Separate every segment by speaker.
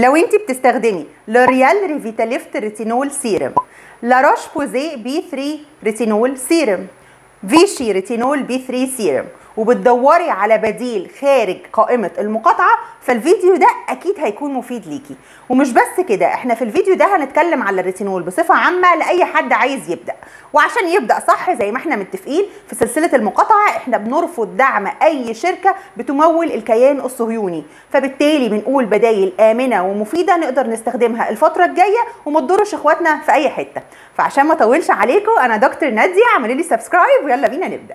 Speaker 1: لو انت بتستخدمي L'Oréal Revitalift Retinol Serum La Roche-Posay B 3 Retinol Serum Vichy Retinol B 3 سيرم وبتدوري على بديل خارج قائمة المقاطعة فالفيديو ده أكيد هيكون مفيد ليكي. ومش بس كده إحنا في الفيديو ده هنتكلم على الريتينول بصفة عامة لأي حد عايز يبدأ. وعشان يبدأ صح زي ما إحنا متفقين في سلسلة المقاطعة إحنا بنرفض دعم أي شركة بتمول الكيان الصهيوني. فبالتالي بنقول بدايل آمنة ومفيدة نقدر نستخدمها الفترة الجاية وما تضرش إخواتنا في أي حتة. فعشان ما أطولش عليكم أنا دكتور نادية اعملوا لي subscribe ويلا بينا نبدأ.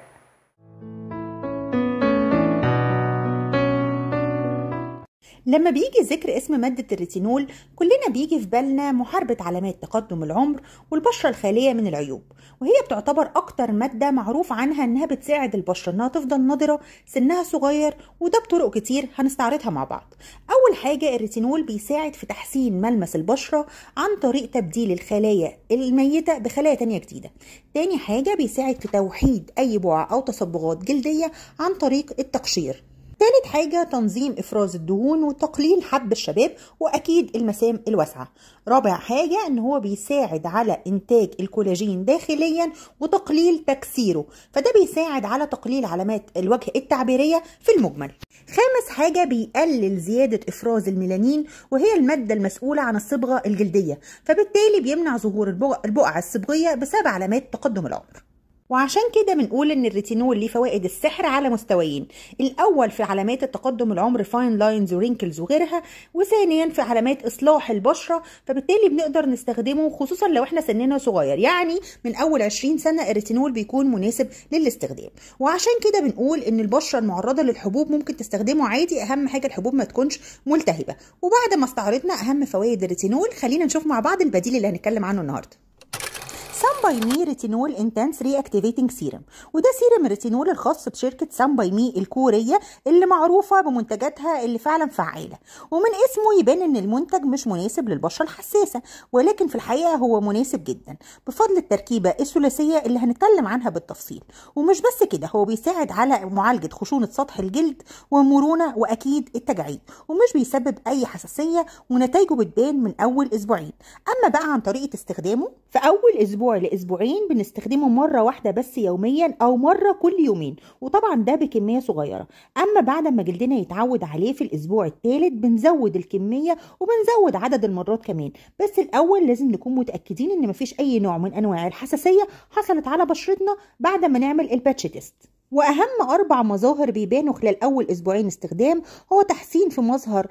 Speaker 1: لما بيجي ذكر اسم مادة الريتينول كلنا بيجي في بالنا محاربة علامات تقدم العمر والبشرة الخالية من العيوب وهي بتعتبر أكتر مادة معروف عنها إنها بتساعد البشرة إنها تفضل نضرة سنها صغير وده بطرق كتير هنستعرضها مع بعض. أول حاجة الريتينول بيساعد في تحسين ملمس البشرة عن طريق تبديل الخلايا الميتة بخلايا تانية جديدة. تاني حاجة بيساعد في توحيد أي بقع أو تصبغات جلدية عن طريق التقشير. تالت حاجة تنظيم إفراز الدهون وتقليل حب الشباب وأكيد المسام الواسعة. رابع حاجة إن هو بيساعد على إنتاج الكولاجين داخليا وتقليل تكسيره. فده بيساعد على تقليل علامات الوجه التعبيرية في المجمل. خامس حاجة بيقلل زيادة إفراز الميلانين وهي المادة المسؤولة عن الصبغة الجلدية. فبالتالي بيمنع ظهور البقع الصبغية بسبب علامات تقدم العمر وعشان كده بنقول إن الريتينول ليه فوائد السحر على مستويين. الأول في علامات التقدم العمر fine lines و wrinkles وغيرها وثانيا في علامات إصلاح البشرة فبالتالي بنقدر نستخدمه خصوصا لو إحنا سننا صغير. يعني من أول 20 سنة الريتينول بيكون مناسب للاستخدام. وعشان كده بنقول إن البشرة المعرضة للحبوب ممكن تستخدمه عادي. أهم حاجة الحبوب ما تكونش ملتهبة. وبعد ما استعرضنا أهم فوائد الريتينول خلينا نشوف مع بعض البديل اللي هنتكلم عنه النهارده. By Mi Retinol Intense Reactivating Serum وده سيرم الريتينول الخاص بشركة Some By Mi الكورية اللي معروفة بمنتجاتها اللي فعلا فعالة. ومن اسمه يبان إن المنتج مش مناسب للبشرة الحساسة ولكن في الحقيقة هو مناسب جدا. بفضل التركيبة الثلاثية اللي هنتكلم عنها بالتفصيل. ومش بس كده هو بيساعد على معالجة خشونة سطح الجلد ومرونة وأكيد التجاعيد. ومش بيسبب أي حساسية ونتائجه بتبان من أول أسبوعين. أما بقى عن طريقة استخدامه في أول أسبوع أسبوع لاسبوعين بنستخدمه مرة واحدة بس يوميا أو مرة كل يومين وطبعا ده بكمية صغيرة. أما بعد ما جلدنا يتعود عليه في الأسبوع الثالث بنزود الكمية وبنزود عدد المرات كمان. بس الأول لازم نكون متأكدين إن مفيش أي نوع من أنواع الحساسية حصلت على بشرتنا بعد ما نعمل ال patch test. وأهم أربع مظاهر بيبانوا خلال أول أسبوعين استخدام هو تحسين في مظهر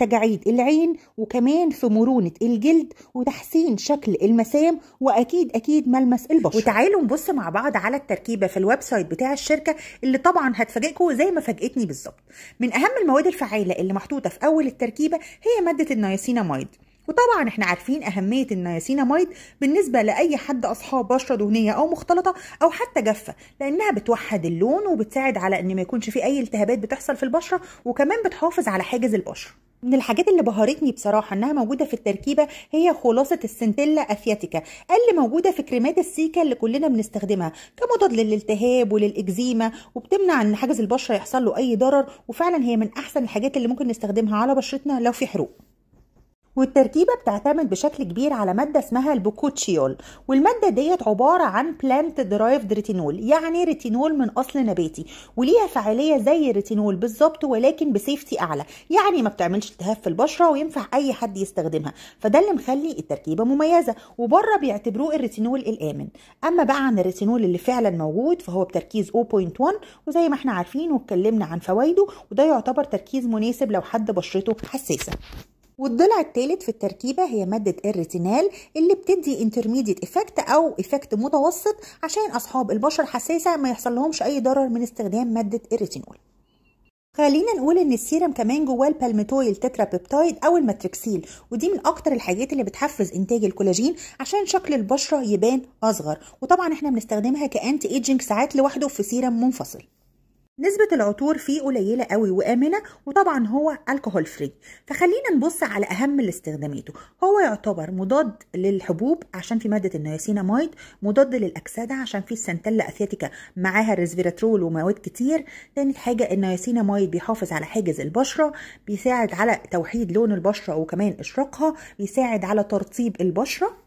Speaker 1: تجاعيد العين وكمان في مرونة الجلد وتحسين شكل المسام وأكيد أكيد ملمس البشره وتعالوا نبص مع بعض على التركيبة في ال website بتاع الشركة اللي طبعا هتفاجئكم زي ما فاجئتني بالظبط. من أهم المواد الفعالة اللي محطوطة في أول التركيبة هي مادة النياسيناميد. وطبعا إحنا عارفين أهمية النياسيناميد بالنسبة لأي حد أصحاب بشرة دهنية أو مختلطة أو حتى جافة لأنها بتوحد اللون وبتساعد على إن ما يكونش في أي التهابات بتحصل في البشرة وكمان بتحافظ على حاجز البشرة. من الحاجات اللي بهرتني بصراحة إنها موجودة في التركيبة هي خلاصة السنتيلا أثياتيكا اللي موجودة في كريمات السيكا اللي كلنا بنستخدمها كمضاد للالتهاب وللإكزيما وبتمنع إن حاجز البشرة يحصل له أي ضرر وفعلا هي من أحسن الحاجات اللي ممكن نستخدمها على بشرتنا لو في حروق. والتركيبة بتعتمد بشكل كبير على مادة اسمها ال bakuchiol. والمادة ديت عبارة عن plant derived retinol يعني ريتينول من أصل نباتي وليها فعالية زي الريتينول بالظبط ولكن ب safety أعلى. يعني ما بتعملش التهاب في البشرة وينفع أي حد يستخدمها. فده اللي مخلي التركيبة مميزة وبره بيعتبروه الريتينول الآمن. أما بقى عن الريتينول اللي فعلا موجود فهو بتركيز 0.1 وزي ما إحنا عارفين واتكلمنا عن فوائده وده يعتبر تركيز مناسب لو حد بشرته حساسة. والضلع الثالث في التركيبة هي مادة ال retinal اللي بتدي intermediate effect أو effect متوسط عشان أصحاب البشرة الحساسة ما يحصل لهمش أي ضرر من استخدام مادة الريتينول. خلينا نقول إن السيرم كمان جواه ال palmitoyl tetrapeptide أو ال Matrixyl ودي من أكتر الحاجات اللي بتحفز إنتاج الكولاجين عشان شكل البشرة يبان أصغر وطبعا إحنا بنستخدمها ك anti-aging ساعات لوحده في سيرم منفصل. نسبة العطور فيه قليلة قوي وآمنة وطبعا هو alcohol free فخلينا نبص على أهم استخداماته هو يعتبر مضاد للحبوب عشان في مادة النياسيناميد مضاد للأكسدة عشان في ال Centella asiatica معاها الريسفيراترول ومواد كتير. تاني حاجة النياسيناميد بيحافظ على حاجز البشرة بيساعد على توحيد لون البشرة وكمان إشراقها بيساعد على ترطيب البشرة.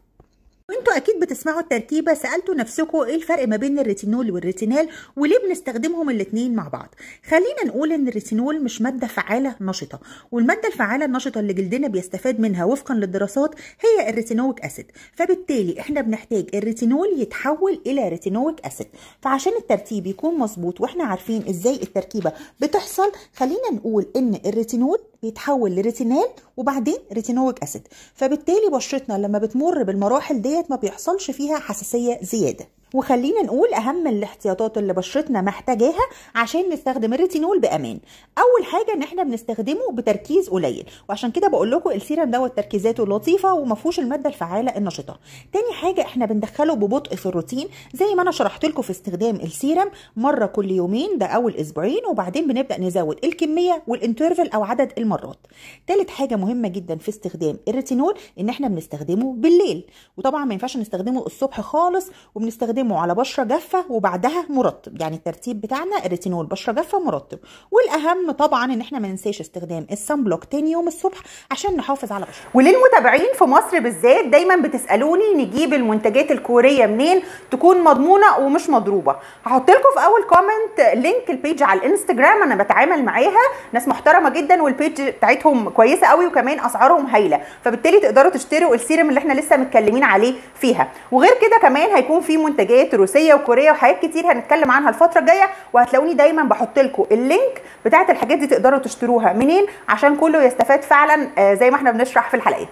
Speaker 1: وانتوا أكيد بتسمعوا التركيبة. سألتوا نفسكم إيه الفرق ما بين الريتينول وال retinal وليه بنستخدمهم الاتنين مع بعض. خلينا نقول ان الريتينول مش مادة فعالة نشطة والمادة الفعالة النشطة اللي جلدنا بيستفاد منها وفقا للدراسات هي ال retinoic acid. فبالتالي إحنا بنحتاج الريتينول يتحول إلى retinoic acid. فعشان الترتيب يكون مظبوط وإحنا عارفين إزاي التركيبة بتحصل خلينا نقول ان الريتينول بيتحول ل retinal وبعدين retinoic acid. فبالتالي بشرتنا لما بتمر بالمراحل ديت ما بيحصلش فيها حساسية زيادة. وخلينا نقول أهم الاحتياطات اللي بشرتنا محتاجاها عشان نستخدم الريتينول بأمان. أول حاجة إن إحنا بنستخدمه بتركيز قليل وعشان كده بقول لكم السيرم دوت تركيزاته لطيفة وما فيهوش المادة الفعالة النشطة. تاني حاجة إحنا بندخله ببطء في الروتين زي ما أنا شرحت لكم في استخدام السيرم مرة كل يومين ده أول أسبوعين وبعدين بنبدأ نزود الكمية وال interval أو عدد المرات. تالت حاجة مهمة جدا في استخدام الريتينول إن إحنا بنستخدمه بالليل. وطبعا ما ينفعش نستخدمه الصبح خالص وبنستخدمه بنستخدمه على بشرة جافة وبعدها مرطب. يعني الترتيب بتاعنا الريتينول بشرة جافة مرطب والأهم طبعا إن إحنا ما ننساش استخدام ال sunblock تاني يوم الصبح عشان نحافظ على بشرتنا
Speaker 2: وللمتابعين في مصر بالذات دايما بتسألوني نجيب المنتجات الكورية منين تكون مضمونة ومش مضروبة. هحط لكم في أول comment link ال page على الإنستجرام أنا بتعامل معاها. ناس محترمة جدا وال page بتاعتهم كويسة قوي وكمان أسعارهم هايلة. فبالتالي تقدروا تشتروا السيرم اللي إحنا لسه متكلمين عليه فيها. وغير كده كمان هيكون في منتجات منتجات روسية وكورية وحاجات كتير هنتكلم عنها الفترة الجاية وهتلاقوني دايما بحط لكم ال link بتاعت الحاجات دي تقدروا تشتروها منين؟ عشان كله يستفاد فعلا زي ما إحنا بنشرح في الحلقات.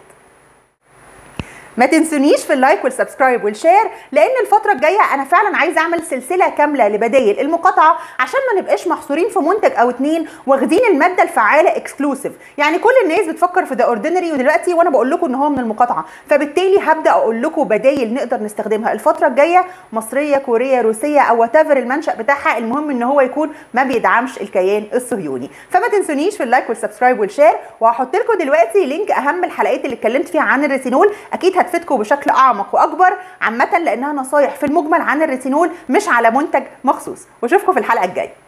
Speaker 2: ما تنسونيش في ال like وال subscribe وال share لأن الفترة الجاية أنا فعلا عايزة أعمل سلسلة كاملة لبدايل المقاطعة عشان ما نبقاش محصورين في منتج أو اتنين واخدين المادة الفعالة exclusive يعني كل الناس بتفكر في The Ordinary ودلوقتي وأنا بقول لكم إن هو من المقاطعة. فبالتالي هبدأ أقول لكم بدايل نقدر نستخدمها. الفترة الجاية مصرية كورية روسية أو وات المنشأ بتاعها المهم إن هو يكون ما بيدعمش الكيان الصهيوني. فما تنسونيش في ال like وال subscribe وال share وهحط لكم دلوقتي link أهم الحلقات اللي اتكلمت فيها عن الريتينول. أكيد هتفيدكم بشكل أعمق وأكبر عامة لأنها نصايح في المجمل عن الريتينول مش على منتج مخصوص. وأشوفكم في الحلقة الجاية.